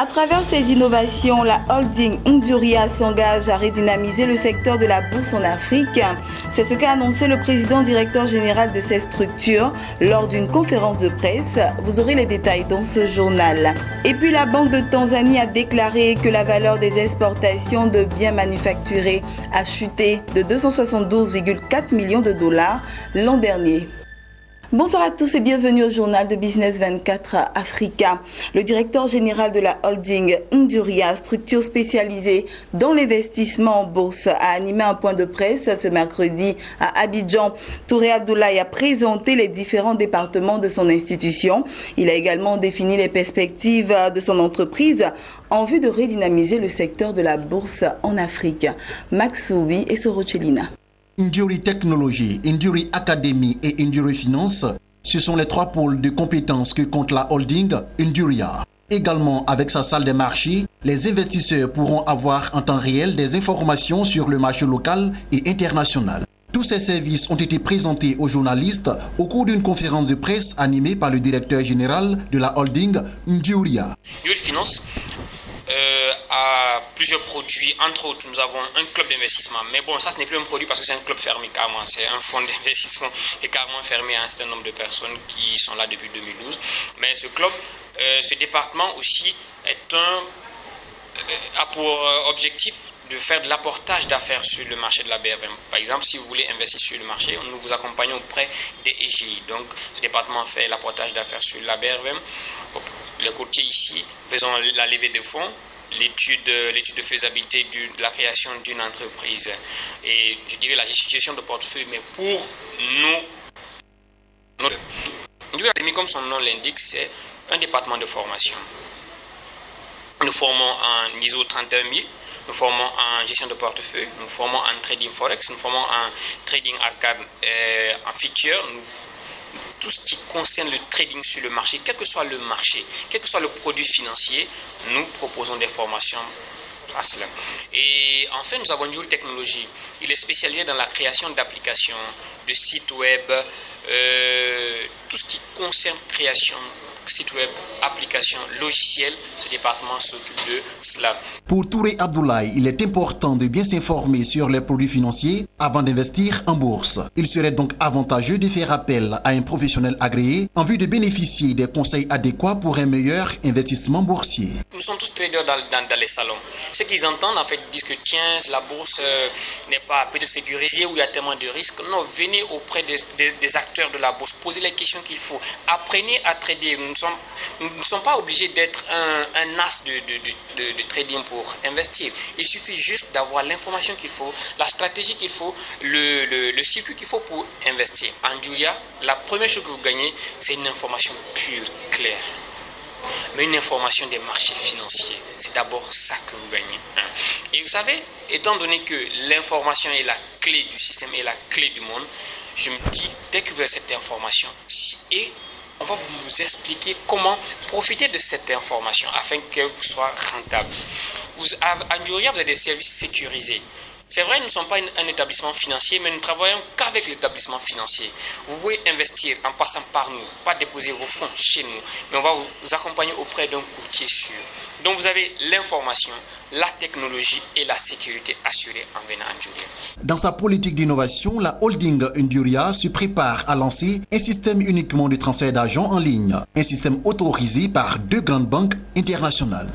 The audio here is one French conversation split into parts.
À travers ces innovations, la holding Unduria s'engage à redynamiser le secteur de la bourse en Afrique. C'est ce qu'a annoncé le président directeur général de cette structure lors d'une conférence de presse. Vous aurez les détails dans ce journal. Et puis la Banque de Tanzanie a déclaré que la valeur des exportations de biens manufacturés a chuté de 272,4 millions de dollars l'an dernier. Bonsoir à tous et bienvenue au journal de Business 24 Africa. Le directeur général de la holding Unduria, structure spécialisée dans l'investissement en bourse, a animé un point de presse ce mercredi à Abidjan. Touré Abdoulaye a présenté les différents départements de son institution. Il a également défini les perspectives de son entreprise en vue de redynamiser le secteur de la bourse en Afrique. Max et Sorochelina. Induri Technology, Induri Academy et Induri Finance, ce sont les trois pôles de compétences que compte la holding Induria. Également, avec sa salle des marchés, les investisseurs pourront avoir en temps réel des informations sur le marché local et international. Tous ces services ont été présentés aux journalistes au cours d'une conférence de presse animée par le directeur général de la holding Induria. Finance plusieurs produits. Entre autres, nous avons un club d'investissement. Mais bon, ça, ce n'est plus un produit parce que c'est un club fermé carrément. C'est un fonds d'investissement qui est carrément fermé à un certain nombre de personnes qui sont là depuis 2012. Mais ce club, euh, ce département aussi, est un, euh, a pour objectif de faire de l'apportage d'affaires sur le marché de la BFM. Par exemple, si vous voulez investir sur le marché, nous vous accompagnons auprès des EGI. Donc, ce département fait l'apportage d'affaires sur la BFM le côté ici, faisons la levée de fonds, l'étude, l'étude de faisabilité de la création d'une entreprise et je dirais la gestion de portefeuille, mais pour nous, nous comme son nom l'indique, c'est un département de formation. Nous formons en ISO 31000, nous formons en gestion de portefeuille, nous formons en trading forex, nous formons en trading arcade, euh, en feature, tout ce qui concerne le trading sur le marché, quel que soit le marché, quel que soit le produit financier, nous proposons des formations à cela. Et enfin, nous avons une technologie. Il est spécialisé dans la création d'applications, de sites web, euh, tout ce qui concerne création site web, application, logiciel. Ce département s'occupe de cela. Pour Touré Abdoulaye, il est important de bien s'informer sur les produits financiers avant d'investir en bourse. Il serait donc avantageux de faire appel à un professionnel agréé en vue de bénéficier des conseils adéquats pour un meilleur investissement boursier. Nous sommes tous traders dans, les salons. Ce qu'ils entendent, en fait, ils disent que tiens, la bourse euh, n'est pas peut-être sécurisée ou il y a tellement de risques. Non, venez auprès des acteurs de la bourse, posez les questions qu'il faut. Apprenez à trader nous ne sommes pas obligés d'être un, as de, trading pour investir. Il suffit juste d'avoir l'information qu'il faut, la stratégie qu'il faut, le, circuit qu'il faut pour investir. En Julia, la première chose que vous gagnez, c'est une information pure, claire. Mais une information des marchés financiers, c'est d'abord ça que vous gagnez. Hein. Et vous savez, étant donné que l'information est la clé du système et la clé du monde, je me dis, dès que vous avez cette information, et on va vous expliquer comment profiter de cette information afin que vous soyez rentable. Vous, à vous avez des services sécurisés. C'est vrai, nous ne sommes pas un établissement financier, mais nous travaillons qu'avec l'établissement financier. Vous pouvez investir en passant par nous, pas déposer vos fonds chez nous, mais on va vous accompagner auprès d'un courtier sûr. Donc vous avez l'information, la technologie et la sécurité assurée en venant à Enduria. Dans sa politique d'innovation, la holding Enduria se prépare à lancer un système uniquement de transfert d'argent en ligne, un système autorisé par deux grandes banques internationales.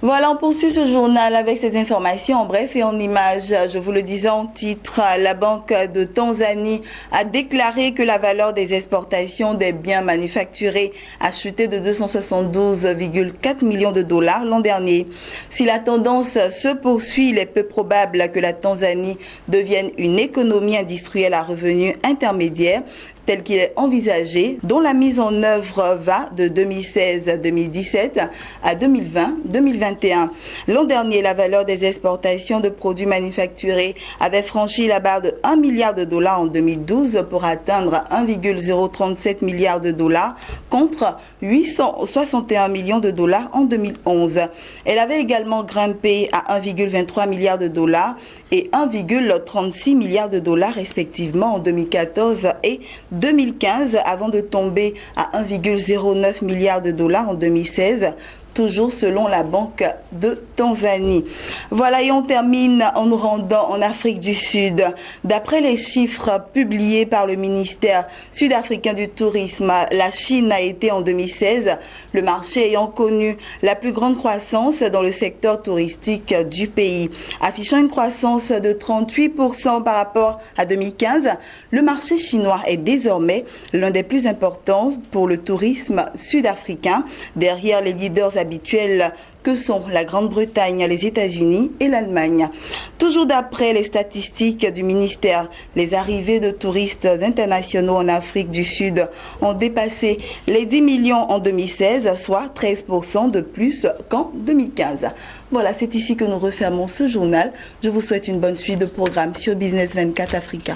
Voilà, on poursuit ce journal avec ces informations en bref et en images. Je vous le disais en titre, la Banque de Tanzanie a déclaré que la valeur des exportations des biens manufacturés a chuté de 272,4 millions de dollars l'an dernier. Si la tendance se poursuit, il est peu probable que la Tanzanie devienne une économie industrielle à revenus intermédiaires tel qu'il est envisagé, dont la mise en œuvre va de 2016 à 2017 à 2020-2021. L'an dernier, la valeur des exportations de produits manufacturés avait franchi la barre de 1 milliard de dollars en 2012 pour atteindre 1,037 milliard de dollars contre 861 millions de dollars en 2011. Elle avait également grimpé à 1,23 milliard de dollars et 1,36 milliard de dollars respectivement en 2014 et 2015 avant de tomber à 1,09 milliard de dollars en 2016 toujours selon la Banque de Tanzanie. Voilà, et on termine en nous rendant en Afrique du Sud. D'après les chiffres publiés par le ministère sud-africain du Tourisme, la Chine a été en 2016 le marché ayant connu la plus grande croissance dans le secteur touristique du pays. Affichant une croissance de 38% par rapport à 2015, le marché chinois est désormais l'un des plus importants pour le tourisme sud-africain, derrière les leaders habituels que sont la Grande-Bretagne, les États-Unis et l'Allemagne. Toujours d'après les statistiques du ministère, les arrivées de touristes internationaux en Afrique du Sud ont dépassé les 10 millions en 2016, soit 13% de plus qu'en 2015. Voilà, c'est ici que nous refermons ce journal. Je vous souhaite une bonne suite de programme sur Business 24 Africa.